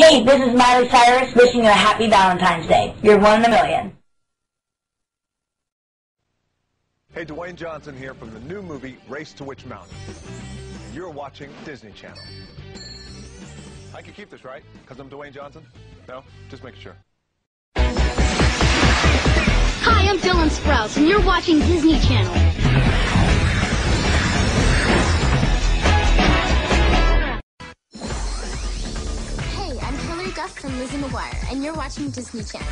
Hey, this is Miley Cyrus wishing you a happy Valentine's Day. You're one in a million. Hey, Dwayne Johnson here from the new movie Race to Witch Mountain. And you're watching Disney Channel. I can keep this, right? Because I'm Dwayne Johnson? No? Just making sure. Hi, I'm Dylan Sprouse, and you're watching Disney Channel. And you're watching Disney Channel.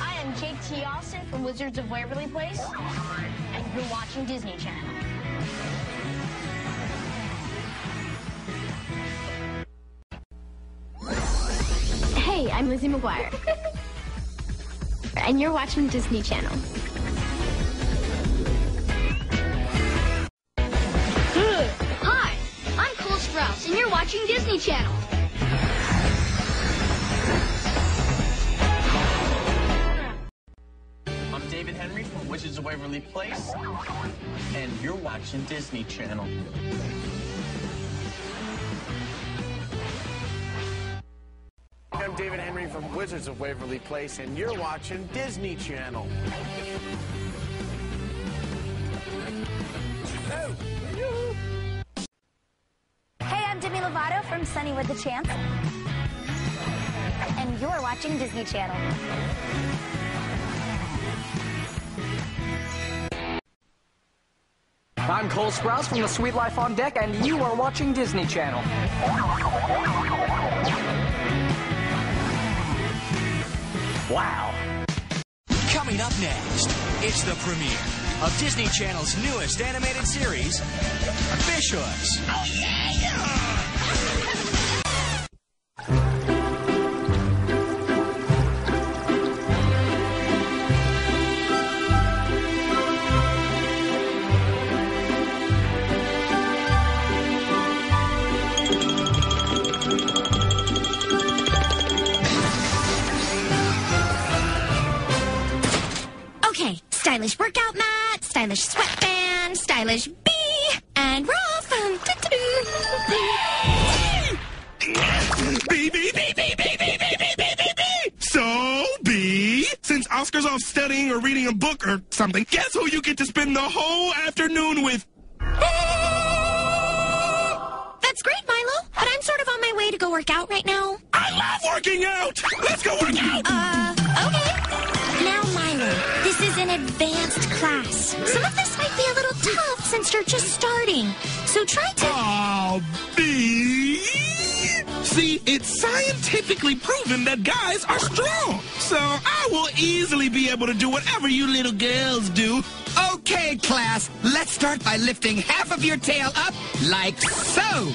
I am Jake T. Austin from Wizards of Waverly Place, and you're watching Disney Channel. Hey, I'm Lizzie McGuire, and you're watching Disney Channel. Watching Disney Channel. I'm David Henrie from Wizards of Waverly Place, and you're watching Disney Channel. I'm David Henrie from Wizards of Waverly Place, and you're watching Disney Channel. Sonny with the Chance, and you're watching Disney Channel. I'm Cole Sprouse from The Suite Life on Deck, and you are watching Disney Channel. Wow. Coming up next, it's the premiere of Disney Channel's newest animated series, Fish Hooks. Okay, stylish workout mat, stylish sweatband, stylish bee, and Rolf. Um, Bee, bee, bee, bee, bee, bee, bee, bee, bee, bee, bee. So, Bea, since Oscar's off studying or reading a book or something, guess who you get to spend the whole afternoon with? That's great, Milo, but I'm sort of on my way to go work out right now. I love working out! Let's go work out! Uh, okay. Now, Milo, this is an advanced class. Some of this might be a little tough since you're just starting. So try to. Oh, Bea. See, it's scientifically proven that guys are strong. So I will easily be able to do whatever you little girls do. Okay, class, let's start by lifting half of your tail up like so.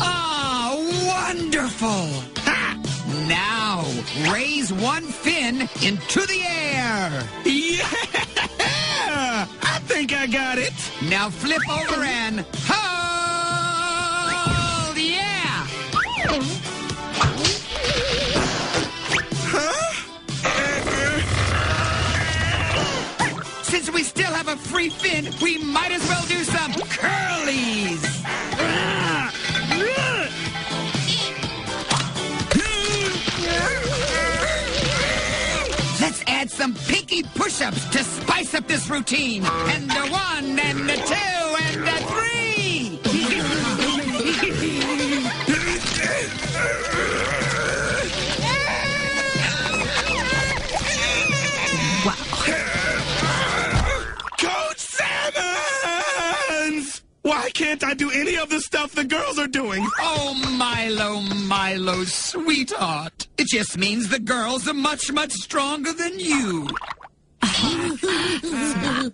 Ah, wonderful. Ha! Now, raise one fin into the air. Yeah! I think I got it. Now flip over and hold. Yeah! Huh? Since we still have a free fin, we might as well do some curlies. Add some pinky push-ups to spice up this routine. And the one, and the two, and the can't I do any of the stuff the girls are doing? Oh, Milo, Milo, sweetheart. It just means the girls are much, much stronger than you. I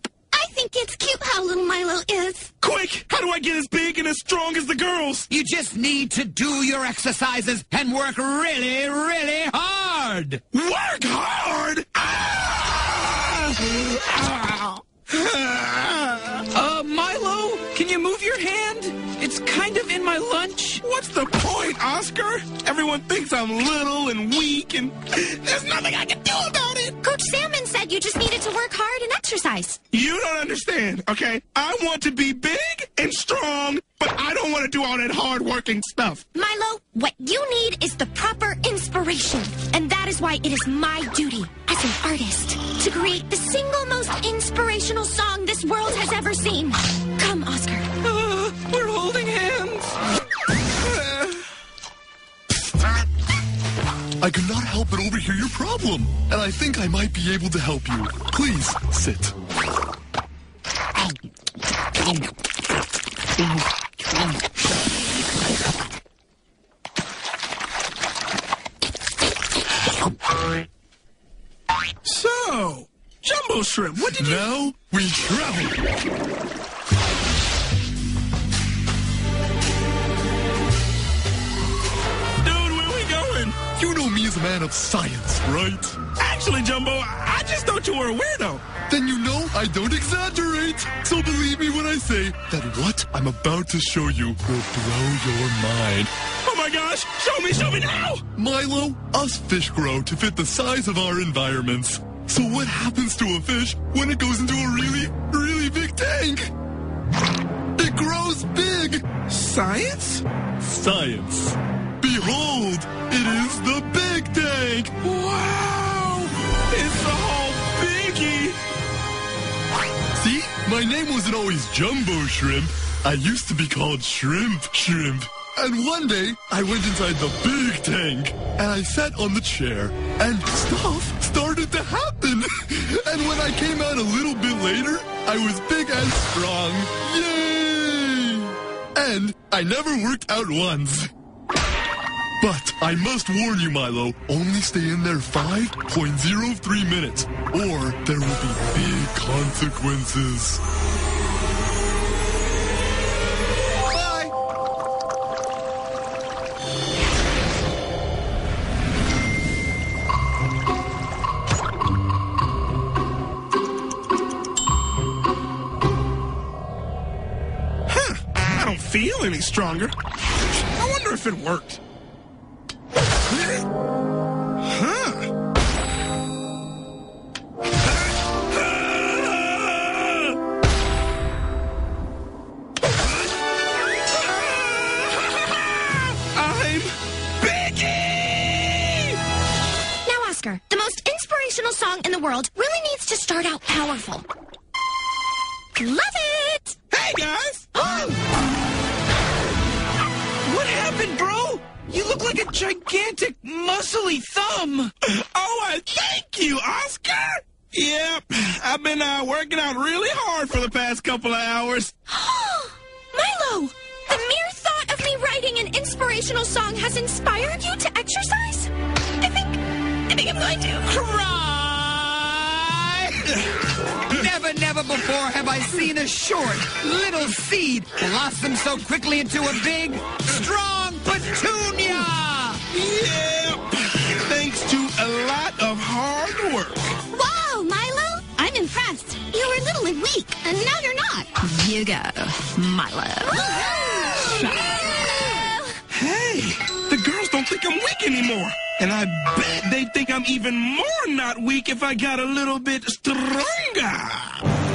think it's cute how little Milo is. Quick! How do I get as big and as strong as the girls? You just need to do your exercises and work really, really hard. Work hard! Ah! Uh, Milo, can you move your hand? It's kind of in my lunch. What's the point, Oscar? Everyone thinks I'm little and weak, and there's nothing I can do about it. Coach Salmon said you just needed to work hard and exercise. You don't understand, okay? I want to be big and strong, but I don't want to do all that hard working stuff. Milo, what you need is the proper inspiration. And that is why it is my duty as an artist to create the single most inspirational song this world has ever seen. Come, Oscar. Your problem, and I think I might be able to help you. Please, sit. So, Jumbo Shrimp, what did you... Now we travel. You know me as a man of science, right? Actually, Jumbo, I just thought you were a weirdo. Then you know I don't exaggerate. So believe me when I say that what I'm about to show you will blow your mind. Oh my gosh, show me, show me now! Milo, us fish grow to fit the size of our environments. So what happens to a fish when it goes into a really, really big tank? It grows big! Science? Science. Behold, it is the big tank! Wow! It's a whole biggie! See? My name wasn't always Jumbo Shrimp. I used to be called Shrimp Shrimp. And one day, I went inside the big tank, and I sat on the chair, and stuff started to happen. and when I came out a little bit later, I was big and strong. Yay! And I never worked out once. But I must warn you, Milo, only stay in there 5.03 minutes, or there will be big consequences. Bye! Huh, I don't feel any stronger. I wonder if it worked. Song in the world really needs to start out powerful. Love it! Hey, guys! What You look like a gigantic, muscly thumb. Oh, I thank you, Oscar! Yep, I've been uh, working out really hard for the past couple of hours. Milo, the mere thought of me writing an inspirational song has inspired you to exercise? I think, I think I'm going to Cry! never, never before have I seen a short, little seed blossom so quickly into a big, strong petunia! Yep, thanks to a lot of hard work. Whoa, Milo! I'm impressed. You were little and weak, and now you're not. You go, Milo. Hey, the girls don't think I'm weak anymore. And I bet they think I'm even more not weak if I got a little bit stronger.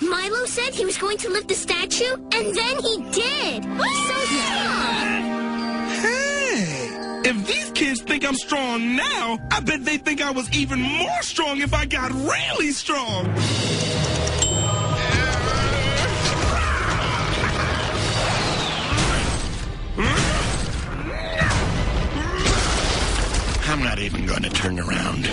Milo said he was going to lift the statue, and then he did! So strong! Hey, if these kids think I'm strong now, I bet they think I was even more strong if I got really strong. I'm not even going to turn around.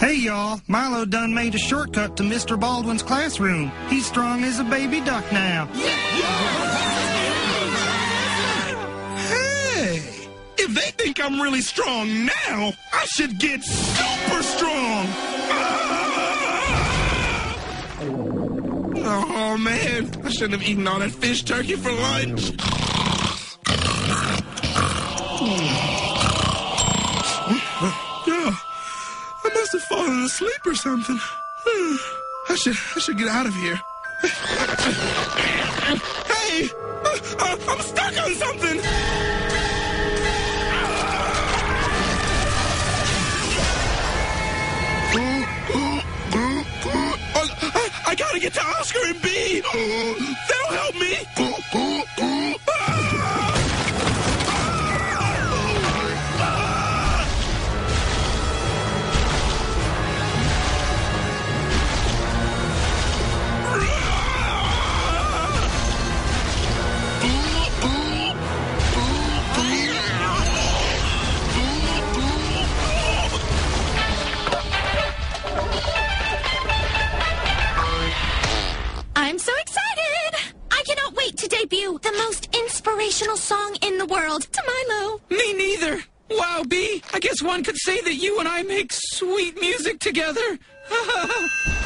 Hey y'all, Milo done made a shortcut to Mr. Baldwin's classroom. He's strong as a baby duck now. Hey, if they think I'm really strong now, I should get super strong. Oh man, I shouldn't have eaten all that fish turkey for lunch. Falling asleep or something. I should I should get out of here. hey, I'm stuck on something. I, I gotta get to Oscar and Bea. Oh, one could say that you and I make sweet music together.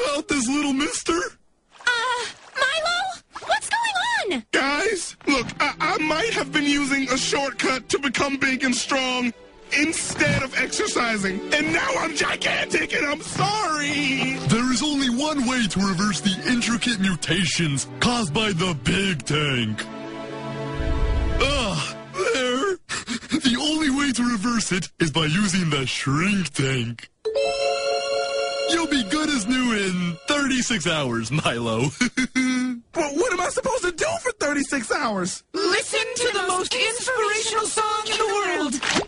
about this, little mister. Uh, Milo? What's going on? Guys, look, I, I might have been using a shortcut to become big and strong instead of exercising. And now I'm gigantic and I'm sorry. There is only one way to reverse the intricate mutations caused by the big tank. Ah, there. The only way to reverse it is by using the shrink tank. You'll be good as new in 36 hours, Milo. Well, what am I supposed to do for 36 hours? Listen to the most inspirational song in the world!